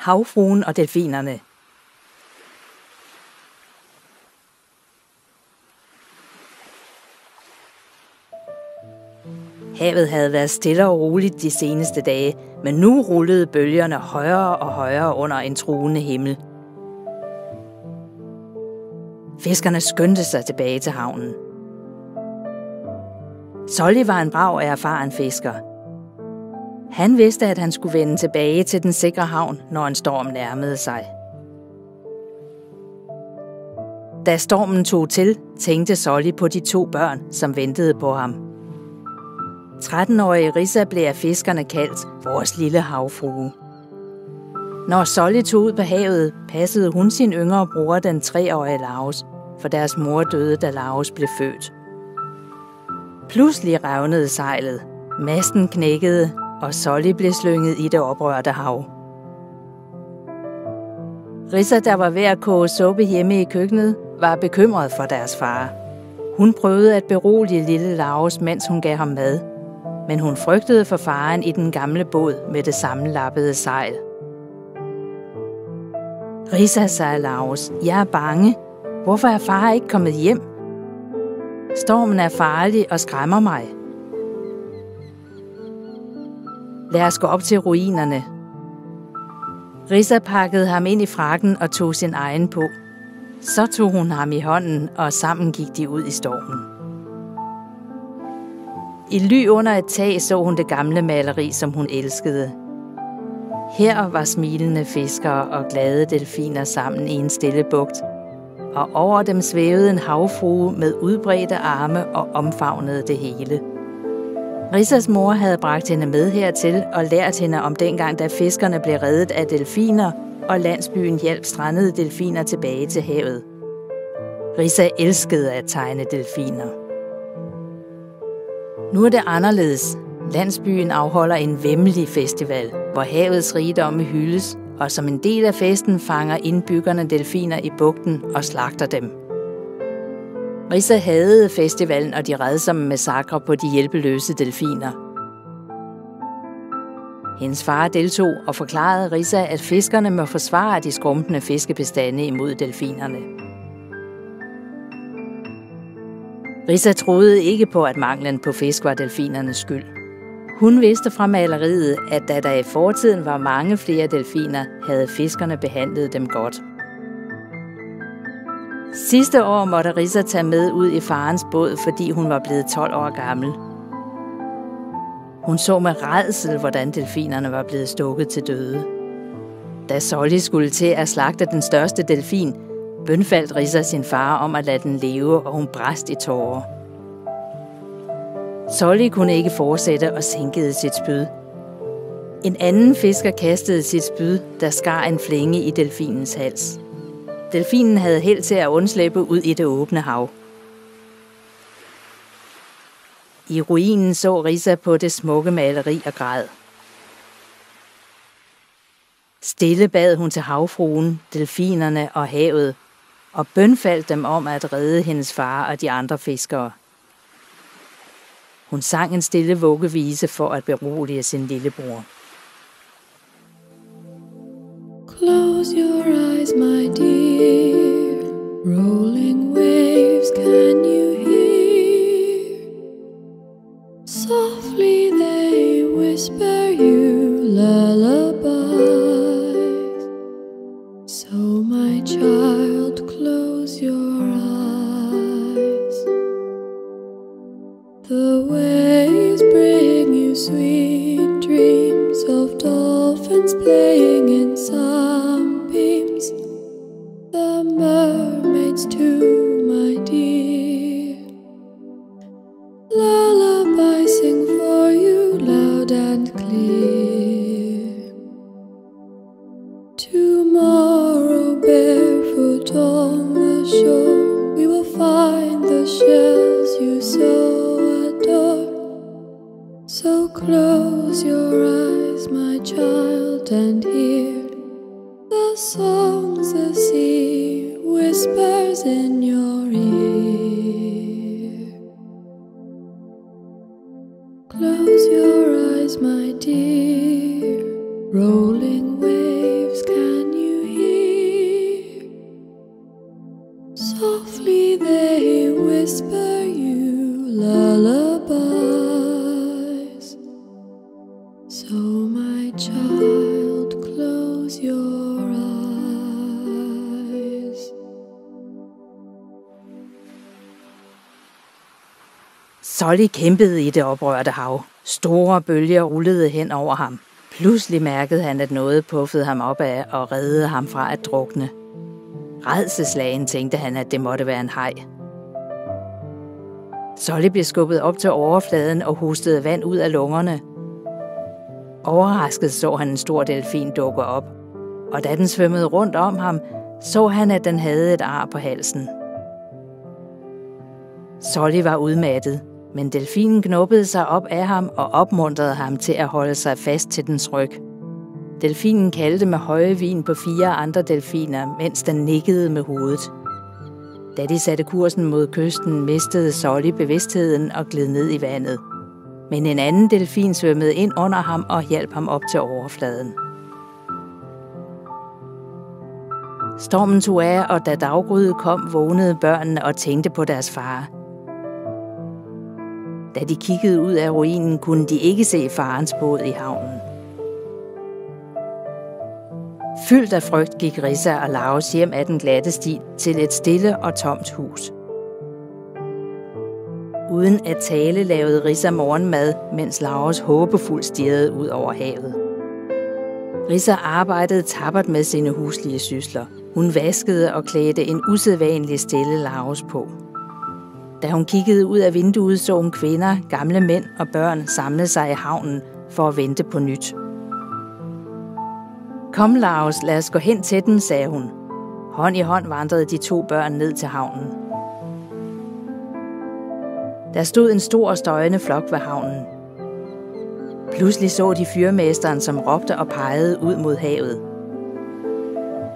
Havfruen og delfinerne. Havet havde været stille og roligt de seneste dage, men nu rullede bølgerne højere og højere under en truende himmel. Fiskerne skyndte sig tilbage til havnen. Solly var en brav af erfaren fisker. Han vidste, at han skulle vende tilbage til den sikre havn, når en storm nærmede sig. Da stormen tog til, tænkte Solly på de to børn, som ventede på ham. 13-årige Risa blev af fiskerne kaldt vores lille havfrue. Når Solly tog ud på havet, passede hun sin yngre bror, den treårige Laos, for deres mor døde, da Laos blev født. Pludselig revnede sejlet, masten knækkede, og Solly blev slynget i det oprørte hav. Rissa, der var ved at koge suppe hjemme i køkkenet, var bekymret for deres far. Hun prøvede at berolige lille Lars, mens hun gav ham mad, men hun frygtede for faren i den gamle båd med det sammenlappede sejl. Risa, sagde Lars, jeg er bange. Hvorfor er far ikke kommet hjem? Stormen er farlig og skræmmer mig. Lad os gå op til ruinerne. Risa pakkede ham ind i frakken og tog sin egen på. Så tog hun ham i hånden, og sammen gik de ud i stormen. I ly under et tag så hun det gamle maleri, som hun elskede. Her var smilende fiskere og glade delfiner sammen i en stille bugt, og over dem svævede en havfrue med udbredte arme og omfavnede det hele. Rissas mor havde bragt hende med hertil og lært hende om dengang, da fiskerne blev reddet af delfiner, og landsbyen hjalp strandede delfiner tilbage til havet. Rissa elskede at tegne delfiner. Nu er det anderledes. Landsbyen afholder en vemmelig festival, hvor havets rigdomme hyldes, og som en del af festen fanger indbyggerne delfiner i bugten og slagter dem. Rissa havde festivalen og de redsomme massakre på de hjælpeløse delfiner. Hendes far deltog og forklarede Rissa, at fiskerne må forsvare de skrumpende fiskebestande imod delfinerne. Rissa troede ikke på, at manglen på fisk var delfinernes skyld. Hun vidste fra maleriet, at da der i fortiden var mange flere delfiner, havde fiskerne behandlet dem godt. Sidste år måtte Rissa tage med ud i farens båd, fordi hun var blevet 12 år gammel. Hun så med redsel, hvordan delfinerne var blevet stukket til døde. Da Solly skulle til at slagte den største delfin, bønfaldt Rissa sin far om at lade den leve, og hun brast i tårer. Solly kunne ikke fortsætte og sænkede sit spyd. En anden fisker kastede sit spyd, der skar en flænge i delfinens hals. Delfinen havde held til at undslippe ud i det åbne hav. I ruinen så Risa på det smukke maleri og græd. Stille bad hun til havfruen, delfinerne og havet, og bønfaldt dem om at redde hendes far og de andre fiskere. Hun sang en stille vuggevise for at berolige sin lillebror. Close your eyes, my dear. Rolling waves, can you hear? Softly they whisper you lullabies. So, my child, close your eyes. The waves bring you sweet dreams of dolphins playing Tomorrow, barefoot on the shore, we will find the shells you so adore. So close your eyes, my child, and hear the songs the sea whispers in your ear. Close your eyes, my dear. Rolling Solly kæmpede i det oprørte hav. Store bølger rullede hen over ham. Pludselig mærkede han, at noget puffede ham op af og reddede ham fra at drukne. Redselslagen tænkte han, at det måtte være en hej. Solly blev skubbet op til overfladen og hostede vand ud af lungerne. Overrasket så han en stor delfin dukke op, og da den svømmede rundt om ham, så han, at den havde et ar på halsen. Solly var udmattet, men delfinen knuppede sig op af ham og opmuntrede ham til at holde sig fast til dens ryg. Delfinen kaldte med høje vin på fire andre delfiner, mens den nikkede med hovedet. Da de satte kursen mod kysten, mistede Solly bevidstheden og gled ned i vandet. Men en anden delfin svømmede ind under ham og hjalp ham op til overfladen. Stormen tog af, og da daggryet kom, vågnede børnene og tænkte på deres far. Da de kiggede ud af ruinen, kunne de ikke se farens båd i havnen. Fyldt af frygt gik Rissa og Laos hjem af den glatte sti til et stille og tomt hus. Uden at tale lavede Rissa morgenmad, mens Laos håbefuldt stirrede ud over havet. Rissa arbejdede tappert med sine huslige sysler. Hun vaskede og klædte en usædvanlig stille Laos på. Da hun kiggede ud af vinduet, så hun kvinder, gamle mænd og børn samle sig i havnen for at vente på nyt. Kom, Lars, lad os gå hen til den, sagde hun. Hånd i hånd vandrede de to børn ned til havnen. Der stod en stor støjende flok ved havnen. Pludselig så de fyrmesteren, som råbte og pegede ud mod havet.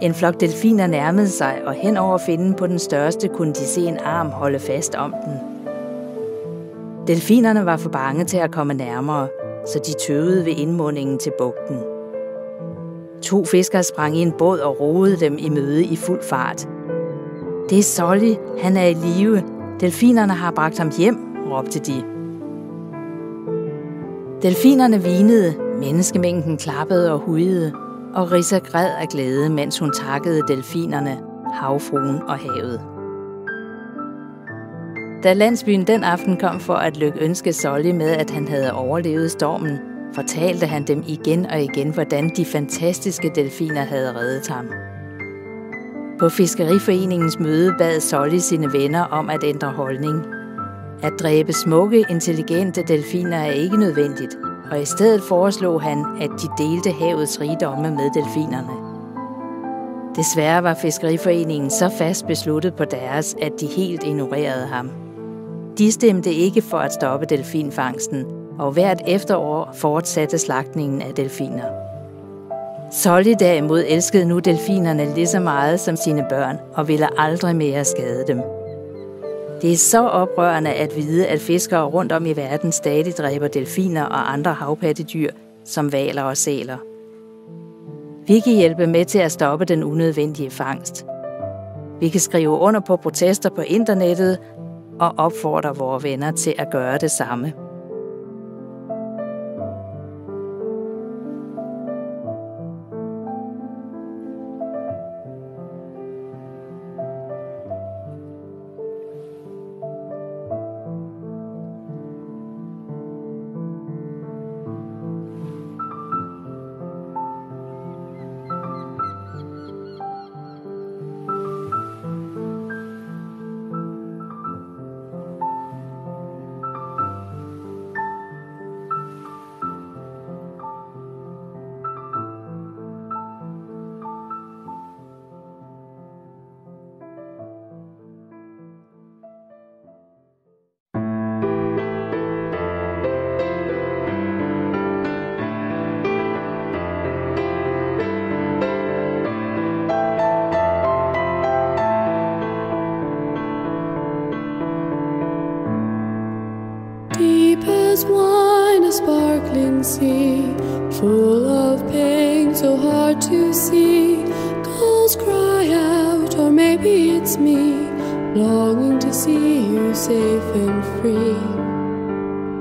En flok delfiner nærmede sig, og hen over finden på den største kunne de se en arm holde fast om den. Delfinerne var for bange til at komme nærmere, så de tøvede ved indmundingen til bugten. To fiskere sprang i en båd og roede dem i møde i fuld fart. Det er Solly, han er i live. Delfinerne har bragt ham hjem, råbte de. Delfinerne vinede, menneskemængden klappede og hujede, og Risa græd af glæde, mens hun takkede delfinerne, havfruen og havet. Da landsbyen den aften kom for at lykke ønske Solly med, at han havde overlevet stormen, fortalte han dem igen og igen, hvordan de fantastiske delfiner havde reddet ham. På Fiskeriforeningens møde bad Solly sine venner om at ændre holdning. At dræbe smukke, intelligente delfiner er ikke nødvendigt, og i stedet foreslog han, at de delte havets rigdomme med delfinerne. Desværre var Fiskeriforeningen så fast besluttet på deres, at de helt ignorerede ham. De stemte ikke for at stoppe delfinfangsten, og hvert efterår fortsatte slagtningen af delfiner. Solly derimod elskede nu delfinerne lige så meget som sine børn og ville aldrig mere skade dem. Det er så oprørende at vide, at fiskere rundt om i verden stadig dræber delfiner og andre havpattedyr, som valer og sæler. Vi kan hjælpe med til at stoppe den unødvendige fangst. Vi kan skrive under på protester på internettet og opfordre vores venner til at gøre det samme. Sea, full of pain, so hard to see. Gulls cry out, or maybe it's me, longing to see you safe and free.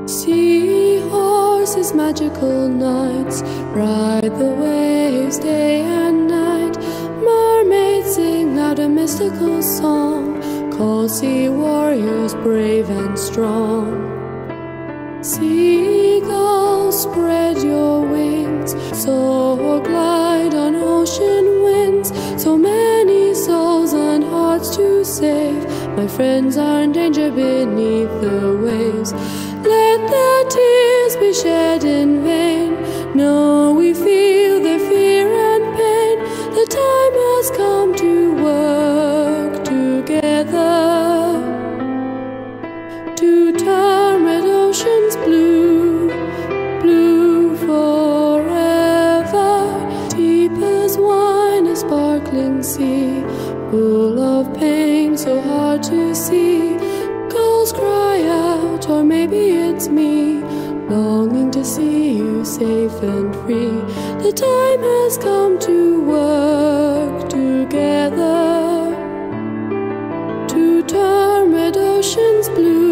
Seahorse oasis magical nights ride the waves day and night. Mermaids sing out a mystical song, call sea warriors brave and strong. Seagulls, spread your wings, soar glide on ocean winds. So many souls and hearts to save. My friends are in danger beneath the waves. Let their tears be shed in vain. No, we feel their fear and pain. The time has come to work together safe and free. The time has come to work together to turn red oceans blue.